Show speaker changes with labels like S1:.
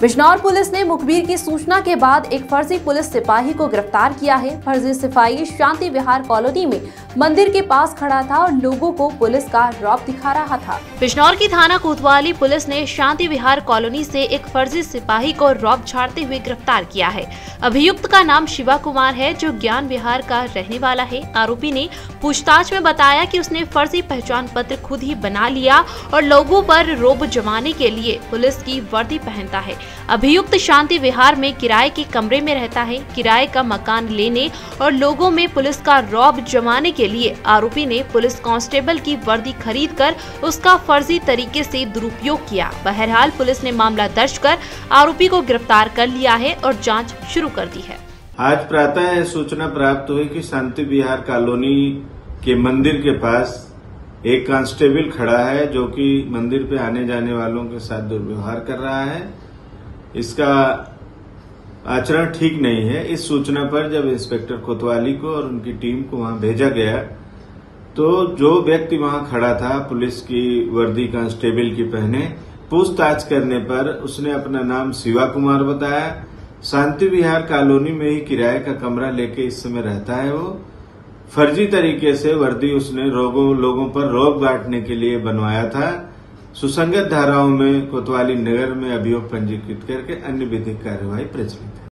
S1: Bijnor police ने मुखबिर की सूचना के बाद एक फर्जी पुलिस सिपाही को गिरफ़्तार किया है। फर्जी सिपाही शांति विहार कॉलोनी में मंदिर के पास खड़ा था और लोगों को पुलिस का रौब दिखा रहा था। बिजनौर की थाना कोतवाली पुलिस ने शांति विहार कॉलोनी से एक फर्जी सिपाही को रौब झाड़ते हुए गिरफ़्तार किया है। अभियुक्त का नाम शिवा कुमार है, जो ज्ञान विहार का रहने वाला है। आरोपी ने पूछताछ में बताया कि उसने फर्जी पहचान पत्र खुद ही बना लिया और लोगों पर रोब जमाने के लिए पुलिस की वर्दी पहनता है। अभियुक्त शांति विहार में किराए के कमरे में रहता है। किराए का मकान लेने और लोगों में पुलिस का रौब जमाने के लिए आरोपी ने पुलिस कांस्टेबल की वर्दी खरीद कर उसका फर्जी तरीके से दुरुपयोग किया। बहरहाल, पुलिस ने मामला दर्ज कर आरोपी को गिरफ़्तार कर लिया है और जाँच शुरू कर दी है।
S2: आज प्रातः सूचना प्राप्त हुई कि शांति विहार कॉलोनी के मंदिर के पास एक कांस्टेबल खड़ा है, जो कि मंदिर पे आने जाने वालों के साथ दुर्व्यवहार कर रहा है। इसका आचरण ठीक नहीं है। इस सूचना पर जब इंस्पेक्टर कोतवाली को और उनकी टीम को वहाँ भेजा गया तो जो व्यक्ति वहाँ खड़ा था, पुलिस की वर्दी कांस्टेबल की पहने, पूछताछ करने पर उसने अपना नाम शिवा कुमार बताया। शांति विहार कॉलोनी में ही किराए का कमरा लेके इस समय रहता है वो। फर्जी तरीके से वर्दी उसने रोगों, लोगों पर रोग बांटने के लिए बनवाया था। सुसंगत धाराओं में कोतवाली नगर में अभियोग पंजीकृत करके अन्य विधिक कार्यवाही प्रचलित है।